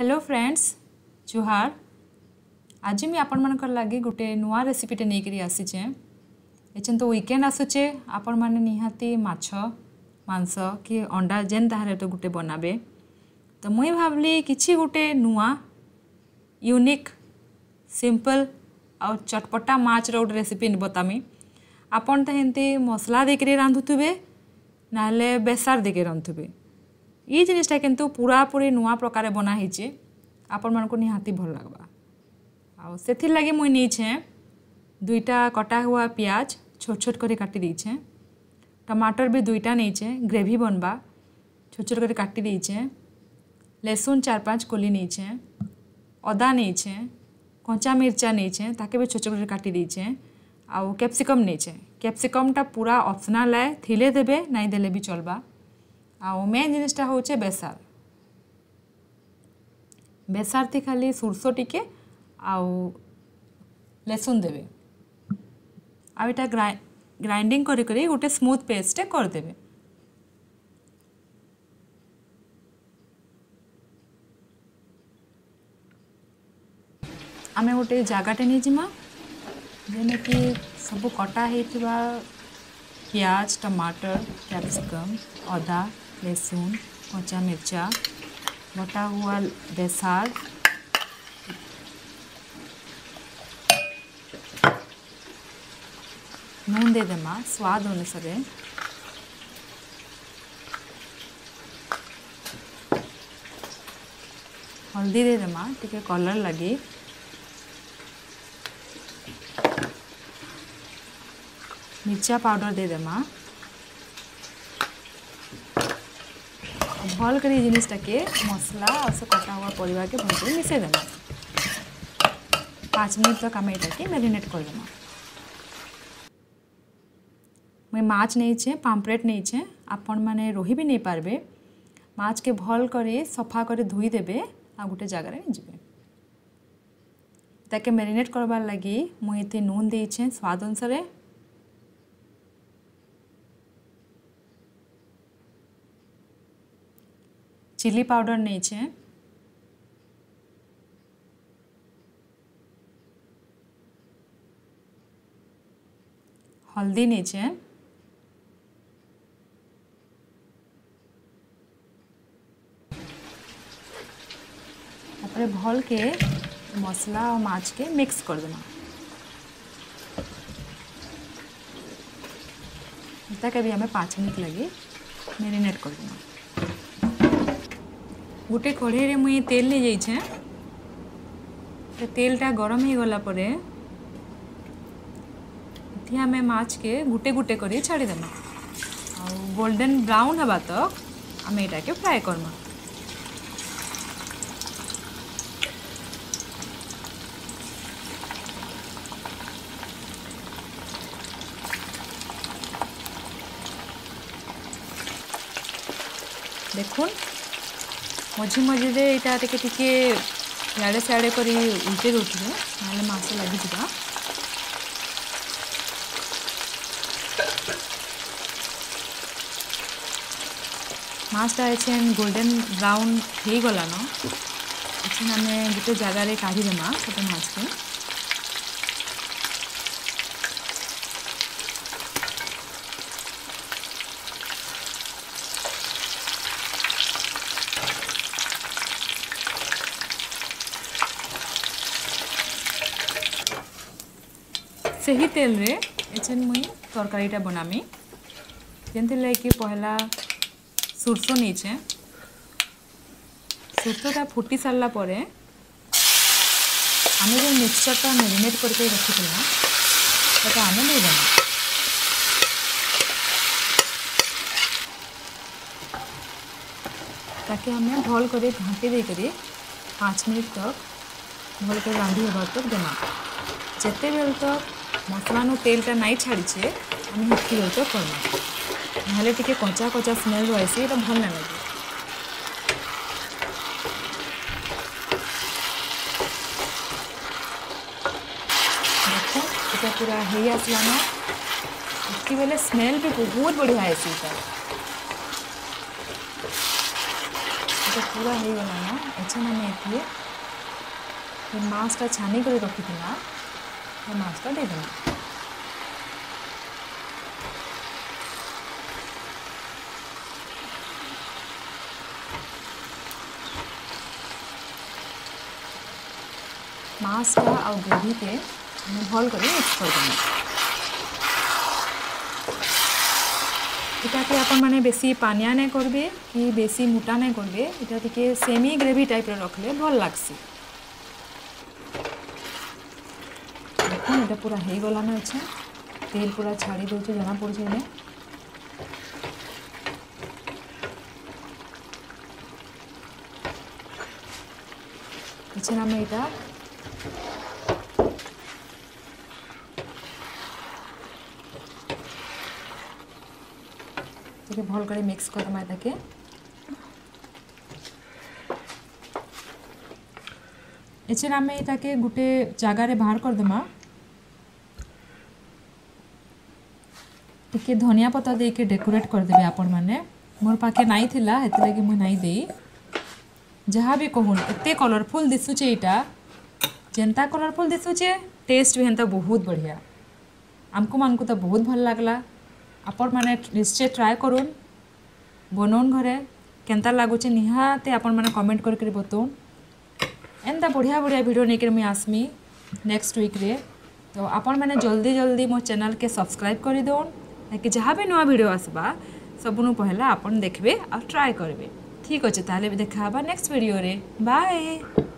Hello friends जुहार आज मुझे आपण लगे गोटे नुआ रेसीपीटे नहीं आसीचे एचन तो वीकेंड आसूचे आपण मैंने निहाती माछ मांस कि अंडा जेन ताहले तो गोटे बनाबे तो मुई भावली किसी गोटे नुआ यूनिक सिंपल और चटपटा माछ रोड रेसीपी बतामी आपण तो एमती मसला देकर रांधुवे ना बेसार देकर रांधुवे এই জিনিসটা কিন্তু পুরাপুরি নূয়া প্রকারে বনা হয়েছে ଆପଣମାନଙ୍କୁ ନିହାତି ଭଲ ଲାଗ୍ବା ଆଉ ସେଥିର୍ଲାଗି ମୁଇଁ ନେଇଛେଁ ଦୁଇଟା କଟା ହୁଆ ପିଆଜ ଛୋଟ ଛୋଟ କରି କାଟି ଦେଇଛେଁ ଟମାଟର ବି ଦୁଇଟା ନେଇଛେଁ ଗ୍ରେଭି ବନବା ଛୋଟ ଛୋଟ କରି କାଟି ଦେଇଛେଁ ଲେସୁନ ଚାର ପାଞ୍ଚ କୋଲି ନେଇଛେଁ ଅଦା ନେଇଛେଁ କଞ୍ଚା ମିର୍ଚା ନେଇଛେଁ ତାକେ ବି ଛୋଟ ଛୋଟ କରି କାଟି ଦେଇଛେଁ ଆଉ କ୍ୟାପ୍ସିକମ୍ ନେଇଛେଁ କ୍ୟାପ୍ସିକମ୍ଟା ପୁରା ଅପସନାଲ୍ ଏ ଥିଲେ ଦେବେ ନାଇଁ ଦେଲେ ବି ଚଲ୍ବା आउ मेन जिनटा हूँ बेसार बेसार थी खाली सोर्स टिके आसुन देवे आईटा ग्राइंडिंग करी करी गोटे स्मूथ पेस्ट करदे आम गोटे जगटे नहीं जेने कि सब कटा ही प्याज टमाटर कैप्सिकम अदा लहसुन कच्चा मिर्चा बटा हुआ साग नून दे देमा स्वाद अनुसार हल्दी दे देमा टिके कलर लगे मिर्चा पाउडर दे देमा ভাল করে এই জিনিসটাকে মশলা আর সব কাটা হওয়া পরিবাকে ভালো করে মিশিয়ে দেব পাঁচ মিনিট তক আমি এটাকে ম্যারিনেট করে দেব ମୁଇଁ ମାଛ୍ ନେଇଛେ ପାମ୍ପଲେଟ୍ ନେଇଛେ ଆପଣମାନେ ରୋହି ବି ନେଇପାରିବେ ମାଛ୍କେ ଭଲ୍ କରି ସଫା କରି ଧୋଇଦେବେ ଆଉ ଗୋଟେ ଜାଗାରେ ନେଇଯିବେ ତାକେ ମ୍ୟାରିନେଟ୍ କରବାର୍ ଲାଗି ମୁଇଁ ଏତେ ନୁନ୍ ଦେଇଛେ ସ୍ୱାଦ ଅନୁସାରେ ચીલી પાવડર નહીં છે હલ્દી નહીં છે তারপরে ভলকে মশলা ও মাছকে মিক্স করে দেব तक अभी हमें पाँच मिनट लगे मैरिनेट कर दूँगा গোটে কড়াইরে মুই তেল নিয়ে যাইছে তেলটা গরম হয়ে গলা পরে এটি আমি মাছকে গুটে গুটে করে ছাড়িদেমা আর গোল্ডেন ব্রাউন হওয়া তক আমি এটাকে ফ্রাই করমা দেখুন ମଝି ମଝିରେ ଏଇଟା ଟିକେ ଟିକେ ଇଆଡ଼େ ସିଆଡ଼େ କରି ଉଲ୍ଟେଇ ଦେଉଥିବେ ନହେଲେ ମାଂସ ଲାଗିଯିବା মাছটা এছেন গোল্ডেন ব্রাউন হয়ে গলানো এছেন আমি গোটে জায়গায় কাঢ়ি দেমা সেটা মাছকে ସେହି ତେଲ୍ରେ ଏଛେନ୍ ମୁଇଁ ତରକାରୀଟା ବନାମି ଯେନ୍ଥିର୍ଲାଗି ପହଲା ସୋର୍ଷ ନେଇଛେଁ ସୋର୍ଷଟା ଫୁଟି ସାରିଲା ପରେ ଆମେ ଯେଉଁ ମିକ୍ସଚର୍ଟା ମ୍ୟାରିନେଟ୍ କରିକି ରଖିଥିଲା ସେଟା ଆମେ ଦେଇଦେବା তাকে আমি ভাল করে ঢাঁকি দিয়ে পাঁচ মিনিট তক ভাল করে রাঁধি হওয়ার তক দেমা যেতবেল তক મસલાનું તેલટા નહીં છાડી છે અમે હેતકી દઉં કરવા નହେଲେ ଟିକେ କଞ୍ଚା କଞ୍ଚା ସ୍ମେଲ୍ ରହିଛି ଏଇଟା ଭଲ ନା ଲାଗେ ଦେଖ ଏଇଟା ପୁରା ହେଇ ଆସିଲାନ ଏତିକି ବେଲେ ସ୍ମେଲ୍ ବି ବହୁତ ବଢ଼ିଆ ହେସି ଏଇଟା ଏଇଟା ପୁରା ହେଇଗଲାନ ଏଛନ୍ ଆମେ ଏଥିରେ ଏ ମାଛଟା ଛାନିକରି ରଖିଥିଲା มาสတာ ഔർ দিতে ভাল করে মিক্স করে দিম। টিটা কি आपण মানে বেশি পানি আনে করবে কি বেশি মুটানে গলবে এটা টিকে সেমি গ্রেভি টাইপের রাখলে ভাল লাগছি। এটা পুরো হেই গলানো আছে তেল পুরা ছাড়ি দেছে জনা পড়ছে এটা এছাড়া আমি এটা ଟିକେ ଭଲ କରି ମିକ୍ସ କରିଦେମା ଏଟାକେ ଏଛେନ୍ ଆମେ ଏଟାକେ ଗୋଟେ ଜାଗାରେ ବାହାର କରିଦେମା ଟିକେ ଧନିଆ ପତ୍ର ଦେଇକି ଡେକୋରେଟ୍ କରିଦେବେ ଆପଣମାନେ ମୋର ପାଖେ ନାଇଁ ଥିଲା ସେଥିଲାଗି ମୁଁ ନାଇଁ ଦେଇ ଯାହା ବି କହୁନ୍ ଏତେ କଲର୍ଫୁଲ୍ ଦିଶୁଛେ ଏଇଟା ଯେନ୍ତା କଲର୍ଫୁଲ୍ ଦିଶୁଛେ ଟେଷ୍ଟ ବି ହେନ୍ତା ବହୁତ ବଢ଼ିଆ ଆମକୁ ମାନଙ୍କୁ ତ ବହୁତ ଭଲ ଲାଗଲା ଆପଣମାନେ ନିଶ୍ଚୟ ଟ୍ରାଏ କରୁନ୍ ବନଉନ୍ ଘରେ କେନ୍ତା ଲାଗୁଛେ ନିହାତି ଆପଣମାନେ କମେଣ୍ଟ କରିକିରି ବତଉନ୍ ଏନ୍ତା ବଢ଼ିଆ ବଢ଼ିଆ ଭିଡ଼ିଓ ନେଇକିରି ମୁଇଁ ଆସ୍ମି ନେକ୍ସଟ ୱିକ୍ରେ ତ ଆପଣମାନେ ଜଲ୍ଦି ଜଲ୍ଦି ମୋ ଚ୍ୟାନେଲ୍କେ ସବସ୍କ୍ରାଇବ୍ କରିଦେଉନ୍ ବାକି ଯାହା ବି ନୂଆ ଭିଡ଼ିଓ ଆସିବା ସବୁନୁ ପହିଲା ଆପଣ ଦେଖିବେ ଆଉ ଟ୍ରାଏ କରିବେ ଠିକ୍ ଅଛି ତାହେଲେ ବି ଦେଖା ହେବା ନେକ୍ସଟ ଭିଡ଼ିଓରେ ବାଏ